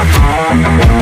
Yeah.